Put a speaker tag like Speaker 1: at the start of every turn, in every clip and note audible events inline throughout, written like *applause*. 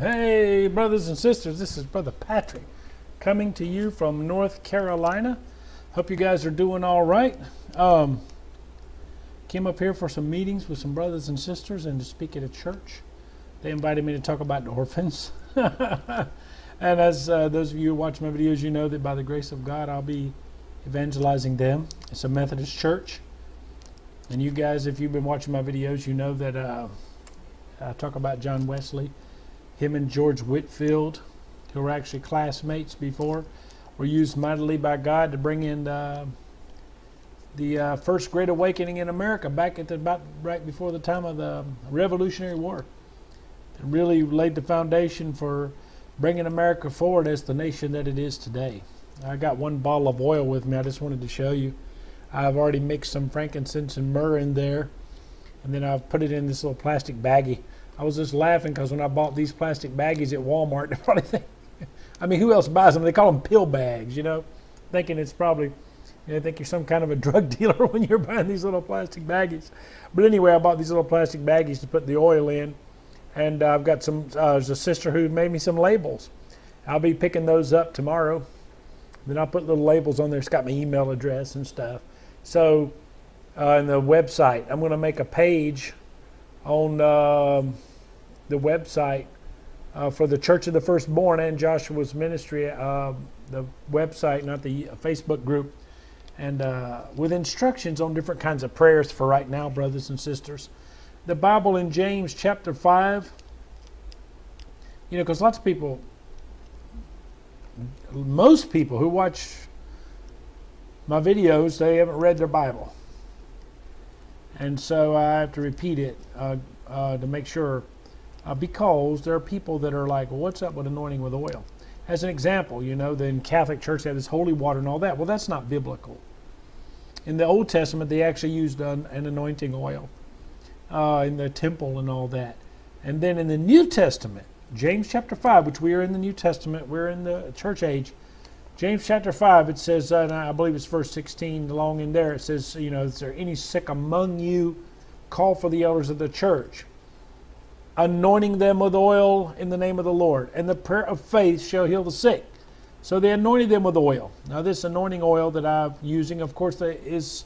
Speaker 1: Hey, brothers and sisters, this is Brother Patrick coming to you from North Carolina. Hope you guys are doing all right. Um, came up here for some meetings with some brothers and sisters and to speak at a church. They invited me to talk about orphans. *laughs* and as uh, those of you who watch my videos, you know that by the grace of God, I'll be evangelizing them. It's a Methodist church. And you guys, if you've been watching my videos, you know that uh, I talk about John Wesley him and George Whitefield, who were actually classmates before, were used mightily by God to bring in uh, the uh, first Great Awakening in America back at the, about right before the time of the Revolutionary War. It really laid the foundation for bringing America forward as the nation that it is today. I got one bottle of oil with me. I just wanted to show you. I've already mixed some frankincense and myrrh in there, and then I've put it in this little plastic baggie. I was just laughing because when I bought these plastic baggies at Walmart, *laughs* they probably think, I mean, who else buys them? They call them pill bags, you know, thinking it's probably, you know, think you're some kind of a *laughs* drug dealer when you're buying these little plastic baggies. But anyway, I bought these little plastic baggies to put the oil in, and uh, I've got some. Uh, there's a sister who made me some labels. I'll be picking those up tomorrow. Then I'll put little labels on there. It's got my email address and stuff. So, uh, in the website, I'm going to make a page on um, the website uh, for the Church of the Firstborn and Joshua's ministry, uh, the website, not the Facebook group, and uh, with instructions on different kinds of prayers for right now, brothers and sisters. The Bible in James chapter 5, you know, because lots of people, most people who watch my videos, they haven't read their Bible. And so I have to repeat it uh, uh, to make sure, uh, because there are people that are like, well, what's up with anointing with oil? As an example, you know, the Catholic Church they have this holy water and all that. Well, that's not biblical. In the Old Testament, they actually used an, an anointing oil uh, in the temple and all that. And then in the New Testament, James chapter 5, which we are in the New Testament, we're in the church age, James chapter 5, it says, uh, and I believe it's verse 16 along in there, it says, you know, is there any sick among you? Call for the elders of the church, anointing them with oil in the name of the Lord. And the prayer of faith shall heal the sick. So they anointed them with oil. Now, this anointing oil that I'm using, of course, is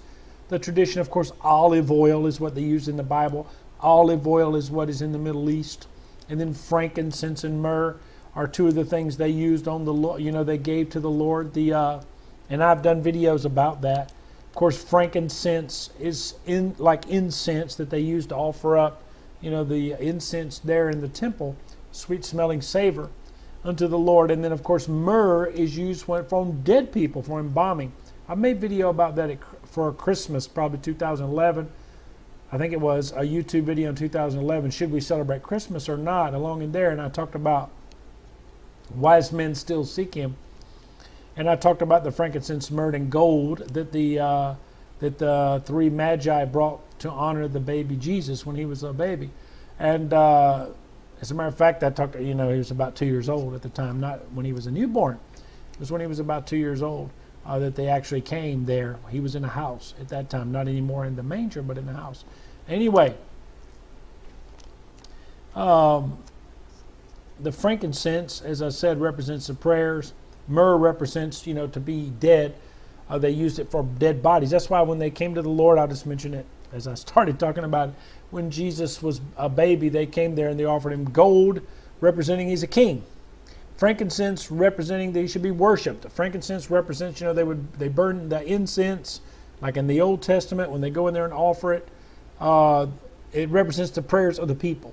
Speaker 1: the tradition. Of course, olive oil is what they use in the Bible. Olive oil is what is in the Middle East. And then frankincense and myrrh are two of the things they used on the you know they gave to the Lord. The uh, and I've done videos about that. Of course, frankincense is in like incense that they used to offer up, you know, the incense there in the temple, sweet smelling savor unto the Lord. And then of course myrrh is used when, from dead people for embalming. I made video about that for Christmas, probably 2011. I think it was a YouTube video in 2011. Should we celebrate Christmas or not? Along in there, and I talked about wise men still seek him. And I talked about the frankincense, myrrh, and gold that the uh, that the three magi brought to honor the baby Jesus when he was a baby. And uh, as a matter of fact, I talked. You know, he was about two years old at the time, not when he was a newborn. It was when he was about two years old uh, that they actually came there. He was in a house at that time, not anymore in the manger, but in the house. Anyway, um, the frankincense, as I said, represents the prayers. Myrrh represents, you know, to be dead. Uh, they used it for dead bodies. That's why when they came to the Lord, I'll just mention it as I started talking about it. When Jesus was a baby, they came there and they offered him gold, representing he's a king. Frankincense representing that he should be worshipped. The frankincense represents, you know, they would they burn the incense, like in the Old Testament when they go in there and offer it. Uh, it represents the prayers of the people.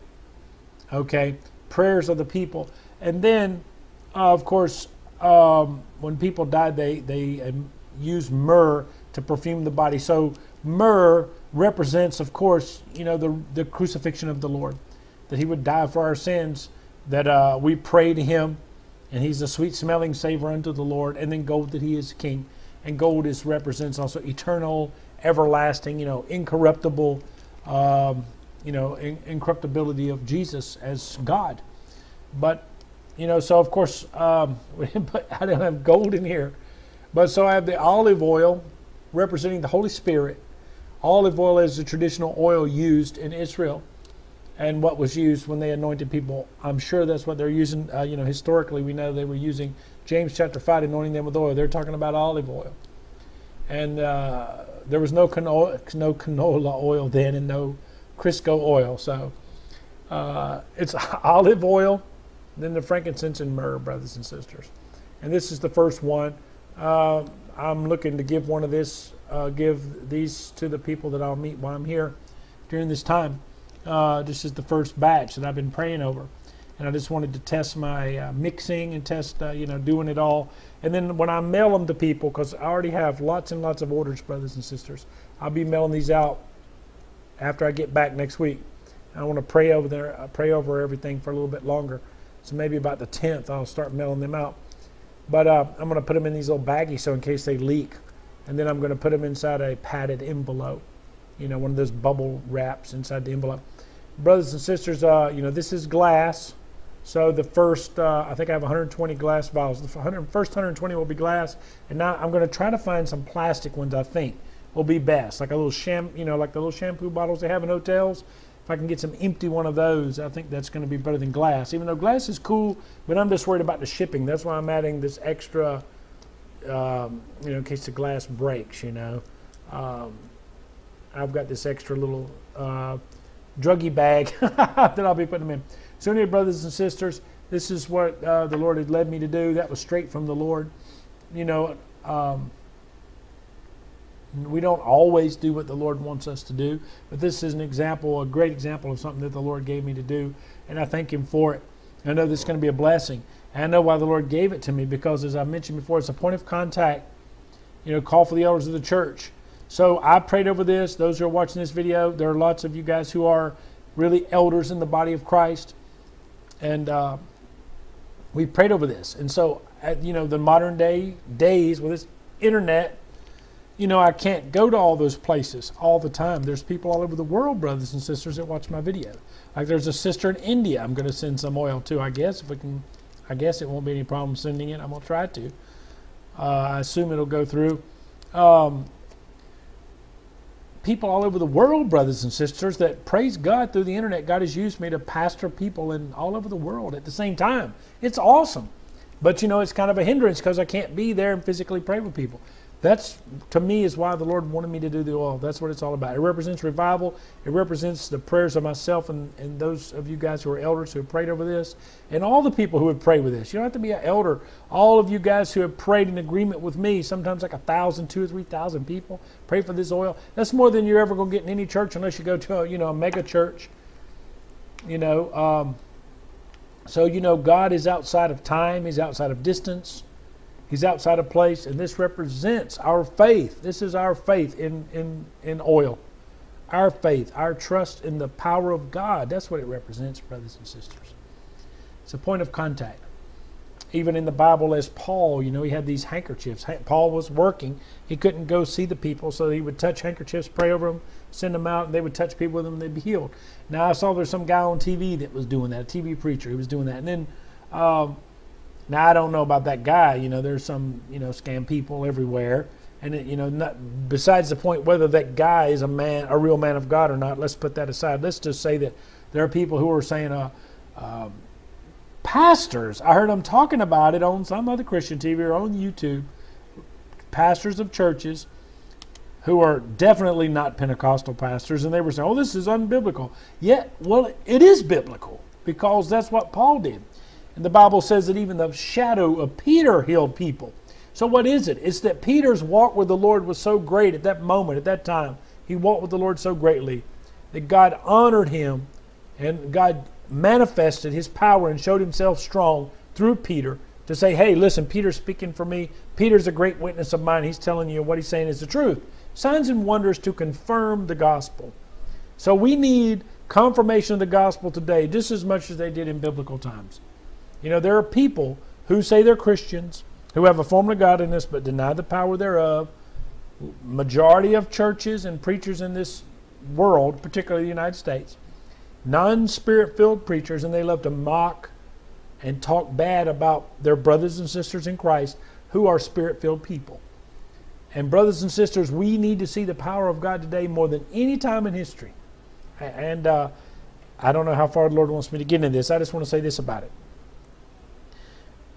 Speaker 1: Okay, prayers of the people. And then, uh, of course, um, when people died, they, they um, used myrrh to perfume the body. So myrrh represents, of course, you know, the, the crucifixion of the Lord, that he would die for our sins, that uh, we pray to him, and he's a sweet smelling savor unto the Lord, and then gold that he is king. And gold is represents also eternal, everlasting, you know, incorruptible, um, you know, in, incorruptibility of Jesus as God. But, you know, so of course, um, *laughs* I don't have gold in here. But so I have the olive oil representing the Holy Spirit. Olive oil is the traditional oil used in Israel. and what was used when they anointed people. I'm sure that's what they're using. Uh, you know, historically, we know they were using James chapter 5, anointing them with oil. They're talking about olive oil. And uh, there was no canola, no canola oil then and no Crisco oil. So uh, it's *laughs* olive oil, then the frankincense and myrrh, brothers and sisters. And this is the first one. Uh, I'm looking to give one of this, uh, give these to the people that I'll meet while I'm here during this time. Uh, this is the first batch that I've been praying over, and I just wanted to test my uh, mixing and test, uh, you know, doing it all. And then when I mail them to people, because I already have lots and lots of orders, brothers and sisters, I'll be mailing these out after I get back next week. I want to pray over there, uh, pray over everything for a little bit longer. So maybe about the 10th, I'll start mailing them out. But uh, I'm going to put them in these little baggies so in case they leak, and then I'm going to put them inside a padded envelope. You know, one of those bubble wraps inside the envelope brothers and sisters, uh, you know, this is glass. So the first, uh, I think I have 120 glass vials. The 100, first 120 will be glass, and now I'm going to try to find some plastic ones. I think will be best, like a little sham, you know, like the little shampoo bottles they have in hotels. If I can get some empty one of those, I think that's going to be better than glass. Even though glass is cool, but I'm just worried about the shipping. That's why I'm adding this extra, um, you know, in case the glass breaks. You know, um, I've got this extra little. Uh, druggy bag *laughs* that I'll be putting them in. So, anyway, brothers and sisters, this is what uh, the Lord had led me to do. That was straight from the Lord. You know, um, we don't always do what the Lord wants us to do, but this is an example, a great example of something that the Lord gave me to do, and I thank Him for it. I know this is going to be a blessing. I know why the Lord gave it to me because, as I mentioned before, it's a point of contact. You know, call for the elders of the church. So I prayed over this. Those who are watching this video, there are lots of you guys who are really elders in the body of Christ. And uh, we prayed over this. And so, at, you know, the modern day days with this internet, you know, I can't go to all those places all the time. There's people all over the world, brothers and sisters, that watch my video. Like there's a sister in India I'm going to send some oil to, I guess. If we can, I guess it won't be any problem sending it. I'm going to try to. Uh, I assume it'll go through. Um, people all over the world, brothers and sisters, that praise God through the internet. God has used me to pastor people in all over the world at the same time. It's awesome. But you know, it's kind of a hindrance because I can't be there and physically pray with people. That's to me is why the Lord wanted me to do the oil. That's what it's all about. It represents revival. It represents the prayers of myself and, and those of you guys who are elders who have prayed over this, and all the people who have prayed with this. You don't have to be an elder. All of you guys who have prayed in agreement with me, sometimes like a thousand, two or three thousand people, pray for this oil. That's more than you're ever going to get in any church unless you go to a you know a mega church. You know, um, so you know God is outside of time. He's outside of distance. He's outside of place, and this represents our faith. This is our faith in, in, in oil. Our faith, our trust in the power of God. That's what it represents, brothers and sisters. It's a point of contact. Even in the Bible, as Paul, you know, he had these handkerchiefs. Paul was working. He couldn't go see the people, so he would touch handkerchiefs, pray over them, send them out, and they would touch people with them, and they'd be healed. Now, I saw there's some guy on TV that was doing that, a TV preacher. He was doing that. And then um, now I don't know about that guy. You know, there's some you know scam people everywhere, and it, you know, not, besides the point whether that guy is a man, a real man of God or not. Let's put that aside. Let's just say that there are people who are saying, uh, um, pastors. I heard them talking about it on some other Christian TV or on YouTube. Pastors of churches who are definitely not Pentecostal pastors, and they were saying, "Oh, this is unbiblical." Yet, well, it is biblical because that's what Paul did. And the Bible says that even the shadow of Peter healed people. So, what is it? It's that Peter's walk with the Lord was so great at that moment, at that time. He walked with the Lord so greatly that God honored him and God manifested his power and showed himself strong through Peter to say, hey, listen, Peter's speaking for me. Peter's a great witness of mine. He's telling you what he's saying is the truth. Signs and wonders to confirm the gospel. So we need confirmation of the gospel today just as much as they did in biblical times. You know, there are people who say they're Christians, who have a form of godliness but deny the power thereof. Majority of churches and preachers in this world, particularly the United States, non spirit filled preachers, and they love to mock and talk bad about their brothers and sisters in Christ who are spirit filled people. And, brothers and sisters, we need to see the power of God today more than any time in history. And uh, I don't know how far the Lord wants me to get into this. I just want to say this about it.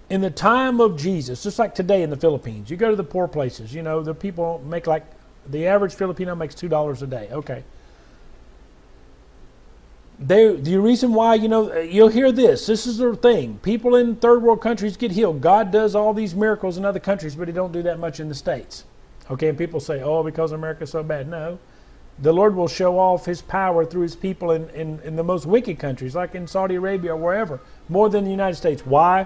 Speaker 1: In the time of Jesus, just like today in the Philippines, you go to the poor places, you know, the people make like the average Filipino makes $2 a day. Okay. They, the reason why, you know, you'll hear this. This is the thing. People in third world countries get healed. God does all these miracles in other countries, but He don't do that much in the States. Okay, and people say, oh, because America's so bad. No. The Lord will show off His power through His people in, in, in the most wicked countries, like in Saudi Arabia or wherever, more than the United States. Why?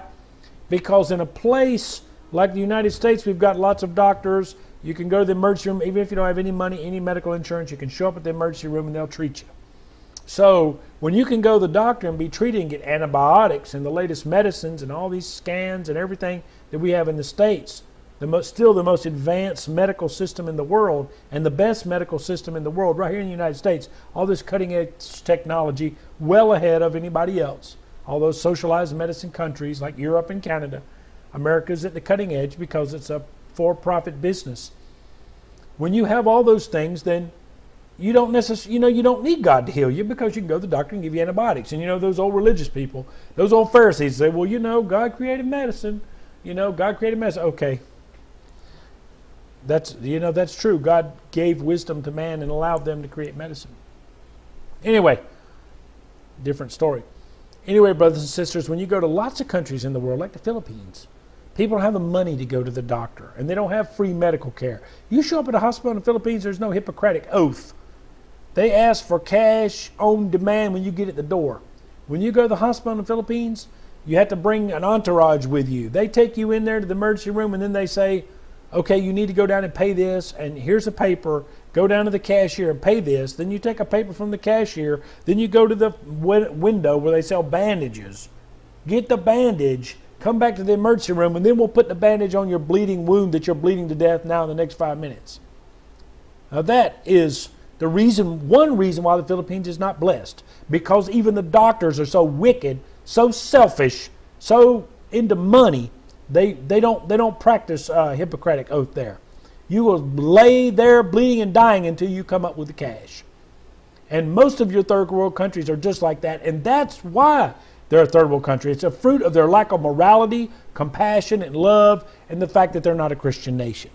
Speaker 1: Because in a place like the United States, we've got lots of doctors. You can go to the emergency room, even if you don't have any money, any medical insurance, you can show up at the emergency room and they'll treat you. So when you can go to the doctor and be treated and get antibiotics and the latest medicines and all these scans and everything that we have in the States, the most, still the most advanced medical system in the world and the best medical system in the world right here in the United States, all this cutting edge technology well ahead of anybody else. All those socialized medicine countries like Europe and Canada, America's at the cutting edge because it's a for profit business. When you have all those things, then you don't necessarily, you know, you don't need God to heal you because you can go to the doctor and give you antibiotics. And you know, those old religious people, those old Pharisees say, well, you know, God created medicine. You know, God created medicine. Okay. That's, you know, that's true. God gave wisdom to man and allowed them to create medicine. Anyway, different story. Anyway, brothers and sisters, when you go to lots of countries in the world, like the Philippines, people don't have the money to go to the doctor and they don't have free medical care. You show up at a hospital in the Philippines, there's no Hippocratic oath they ask for cash on demand when you get at the door. When you go to the hospital in the Philippines, you have to bring an entourage with you. They take you in there to the emergency room and then they say, okay, you need to go down and pay this, and here's a paper. Go down to the cashier and pay this. Then you take a paper from the cashier. Then you go to the window where they sell bandages. Get the bandage. Come back to the emergency room, and then we'll put the bandage on your bleeding wound that you're bleeding to death now in the next five minutes. Now, that is the reason, one reason why the Philippines is not blessed, because even the doctors are so wicked, so selfish, so into money, they, they, don't, they don't practice uh, Hippocratic oath there. You will lay there bleeding and dying until you come up with the cash. And most of your third world countries are just like that. And that's why they're a third world country. It's a fruit of their lack of morality, compassion, and love, and the fact that they're not a Christian nation.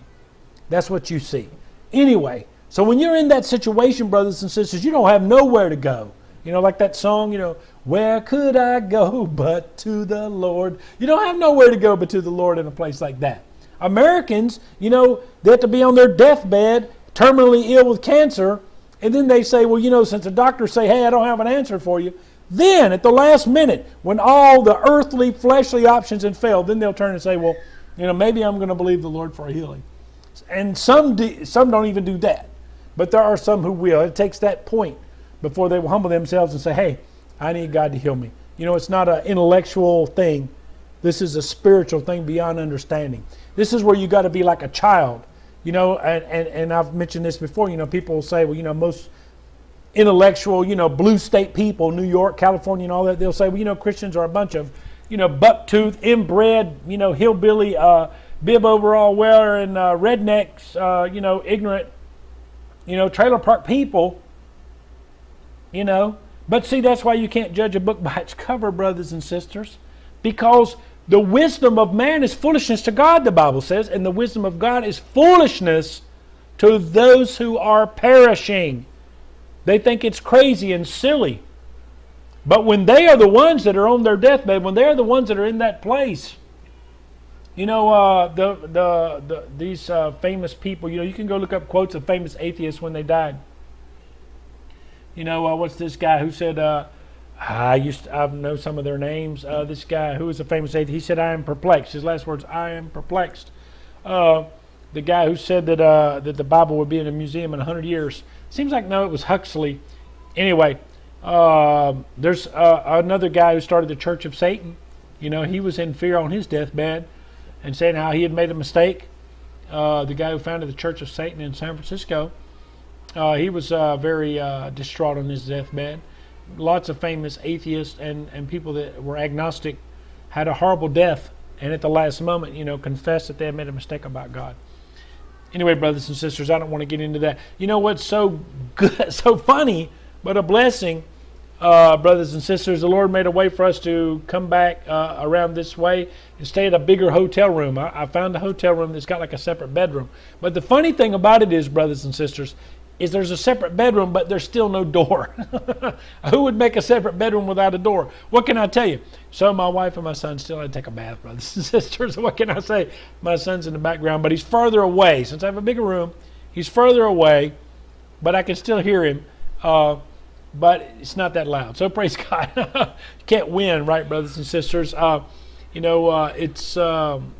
Speaker 1: That's what you see. Anyway, so when you're in that situation, brothers and sisters, you don't have nowhere to go. You know, like that song, you know, where could I go *laughs* but to the Lord? You don't have nowhere to go but to the Lord in a place like that. Americans, you know, they have to be on their deathbed, terminally ill with cancer, and then they say, well, you know, since the doctors say, hey, I don't have an answer for you, then at the last minute, when all the earthly, fleshly options have failed, then they'll turn and say, well, you know, maybe I'm going to believe the Lord for a healing. And some, do, some don't even do that. But there are some who will. It takes that point before they will humble themselves and say, hey, I need God to heal me. You know, it's not an intellectual thing. This is a spiritual thing beyond understanding. This is where you got to be like a child. You know, and, and, and I've mentioned this before. You know, people will say, well, you know, most intellectual, you know, blue state people, New York, California, and all that, they'll say, well, you know, Christians are a bunch of, you know, buck-toothed, inbred, you know, hillbilly, uh, bib overall wearing uh, rednecks, uh, you know, ignorant you know, trailer park people, you know. But see, that's why you can't judge a book *laughs* by its cover, brothers and sisters, because the wisdom of man is foolishness to God, the Bible says, and the wisdom of God is foolishness to those who are perishing. They think it's crazy and silly. But when they are the ones that are on their deathbed, when they're the ones that are in that place, you know, uh, the, the, the, these uh, famous people, you know, you can go look up quotes of famous atheists when they died. You know, uh, what's this guy who said, uh, I used to, I know some of their names. Uh, this guy who was a famous atheist, he said, I am perplexed. His last words, I am perplexed. Uh, the guy who said that, that the Bible would be in a museum in 100 years. Seems like, no, it was Huxley. Anyway, there's another guy who started the Church of Satan. You know, he was in fear on his deathbed and saying how he had made a mistake. Uh, the guy who founded the Church of Satan in San Francisco, uh, he was uh, very uh, distraught on his deathbed. Lots of famous atheists and, and people that were agnostic had a horrible death, and at the last moment, you know, confessed that they had made a mistake about God. Anyway, brothers and sisters, I don't want to get into that. You know what's so *laughs* good, so funny, but a blessing? uh, brothers and sisters. The Lord made a way for us to come back uh, around this way and stay at a bigger hotel room. I, I, found a hotel room that's got like a separate bedroom. But the funny thing about it is, brothers and sisters, is there's a separate bedroom, but there's still no door. *laughs* Who would make a separate bedroom without a door? What can I tell you? So my wife and my son still had to take a bath, *laughs* brothers and sisters. What can I say? My son's in the background, but he's further away. Since I have a bigger room, he's further away, but I can still hear him. Uh, but it's not that loud. So praise *laughs* God. you can't win, right, brothers and sisters? Uh, you know, uh, it's um,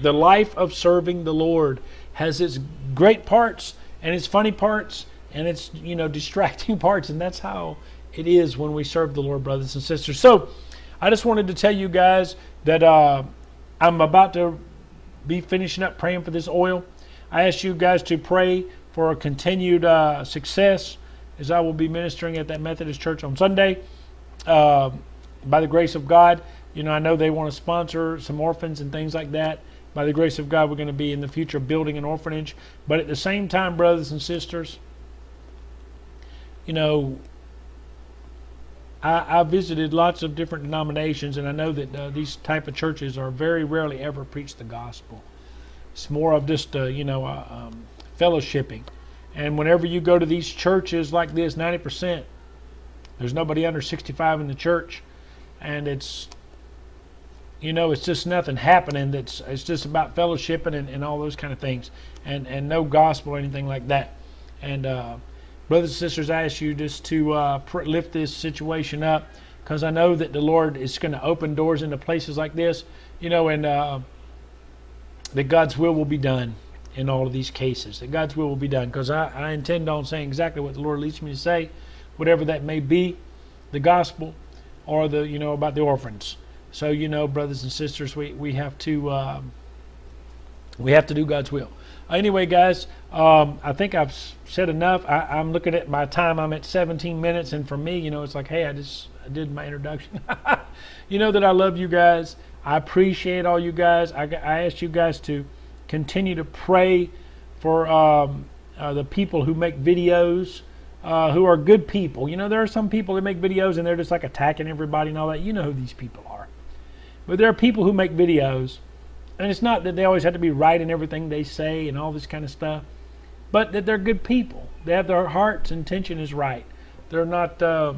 Speaker 1: the life of serving the Lord has its great parts and its funny parts and its you know distracting *laughs* parts, and that's how it is when we serve the Lord, brothers and sisters. So, I just wanted to tell you guys that uh, I'm about to be finishing up praying for this oil. I ask you guys to pray for a continued uh, success as I will be ministering at that Methodist church on Sunday. Uh, by the grace of God, you know, I know they want to sponsor some orphans and things like that. By the grace of God, we're going to be in the future building an orphanage. But at the same time, brothers and sisters, you know, I, I visited lots of different denominations, and I know that uh, these type of churches are very rarely ever preach the gospel. It's more of just, uh, you know, uh, um, fellowshipping. And whenever you go to these churches like this, 90%, there's nobody under 65 in the church. And it's, you know, it's just nothing happening. That's It's just about fellowshipping and, and all those kind of things. And, and no gospel or anything like that. And, uh, brothers and sisters, I ask you just to uh, lift this situation up because I know that the Lord is going to open doors into places like this, you know, and uh, that God's will will be done in all of these cases, that God's will will be done. Because I, I intend on saying exactly what the Lord leads me to say, whatever that may be, the gospel or the, you know, about the orphans. So, you know, brothers and sisters, we, we have to um, we have to do God's will. Anyway, guys, um, I think I've said enough. I, am looking at my time. I'm at 17 minutes, and for me, you know, it's like, hey, I just I did my introduction. *laughs* you know that I love you guys. I appreciate all you guys. I, I asked you guys to continue to pray for um, uh, the people who make videos, uh, who are good people. You know, there are some people that make videos and they're just like attacking everybody and all that. You know who these people are. But there are people who make videos, and it's not that they always have to be right in everything they say and all this kind of stuff, but that they're good people. They have their heart's intention is right. They're not, uh,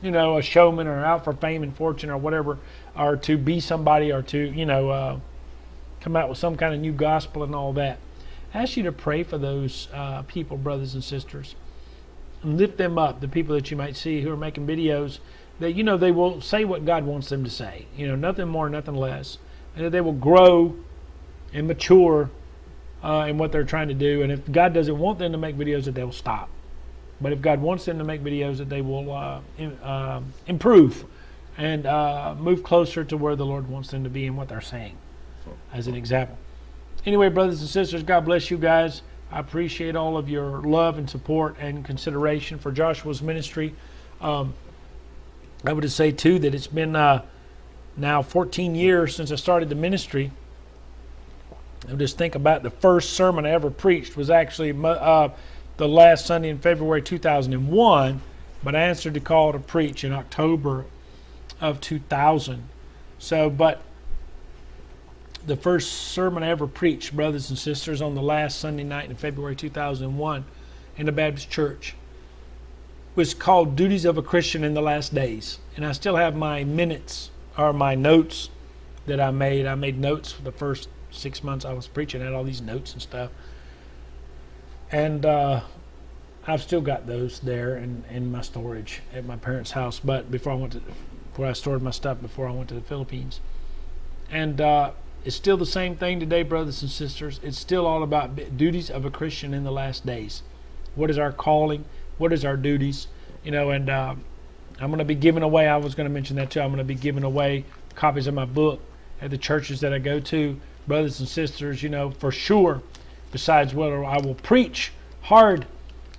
Speaker 1: you know, a showman or out for fame and fortune or whatever, or to be somebody or to, you know, uh, come out with some kind of new gospel and all that. I ask you to pray for those uh, people, brothers and sisters, and lift them up, the people that you might see who are making videos that, you know, they will say what God wants them to say. You know, nothing more, nothing less. And that they will grow and mature uh, in what they're trying to do. And if God doesn't want them to make videos, that they'll stop. But if God wants them to make videos, that they will uh, in, uh, improve and uh, move closer to where the Lord wants them to be and what they're saying as an example. Anyway, brothers and sisters, God bless you guys. I appreciate all of your love and support and consideration for Joshua's ministry. Um, I would say, too, that it's been uh, now 14 years since I started the ministry. I just think about the first sermon I ever preached was actually uh, the last Sunday in February 2001, but I answered the call to preach in October of 2000. So, but the first sermon I ever preached, brothers and sisters, on the last Sunday night in February 2001 in the Baptist church was called Duties of a Christian in the Last Days. And I still have my minutes or my notes that I made. I made notes for the first six months I was preaching. I had all these notes and stuff. And uh, I've still got those there in, in my storage at my parents' house. But before I went to, where I stored my stuff before I went to the Philippines. And uh, it's still the same thing today, brothers and sisters. It's still all about duties of a Christian in the last days. What is our calling? What is our duties? You know, and uh, I'm going to be giving away, I was going to mention that too. I'm going to be giving away copies of my book at the churches that I go to. Brothers and sisters, you know, for sure, besides whether I will preach hard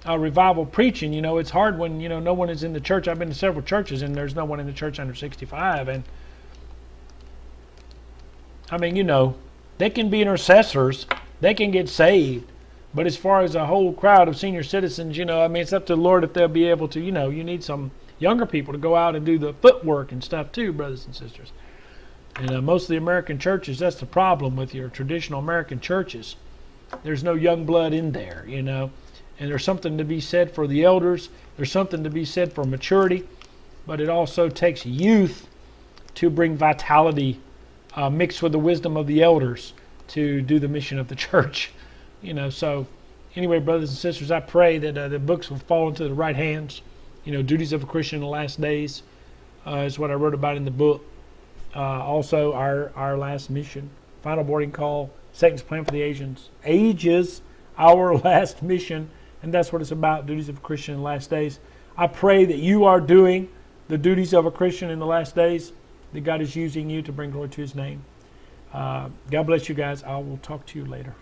Speaker 1: uh, revival preaching, you know, it's hard when, you know, no one is in the church. I've been to several churches and there's no one in the church under 65. And I mean, you know, they can be intercessors, they can get saved. But as far as a whole crowd of senior citizens, you know, I mean, it's up to the Lord if they'll be able to, you know, you need some younger people to go out and do the footwork and stuff too, brothers and sisters. And uh, most of the American churches, that's the problem with your traditional American churches. There's no young blood in there, you know. And there's something to be said for the elders. There's something to be said for maturity, but it also takes youth to bring vitality uh, mixed with the wisdom of the elders to do the mission of the *laughs* church. You know, so anyway, brothers and sisters, I pray that uh, the books will fall into the right hands. You know, duties of a Christian in the last days uh, is what I wrote about in the book. Uh, also, our our last mission, final boarding call, Satan's plan for the Asians, ages, our *laughs* last mission, and that's what it's about. Duties of a Christian in the last days. I pray that you are doing the duties of a Christian in the last days. That God is using you to bring glory to His name. Uh, God bless you guys. I will talk to you later.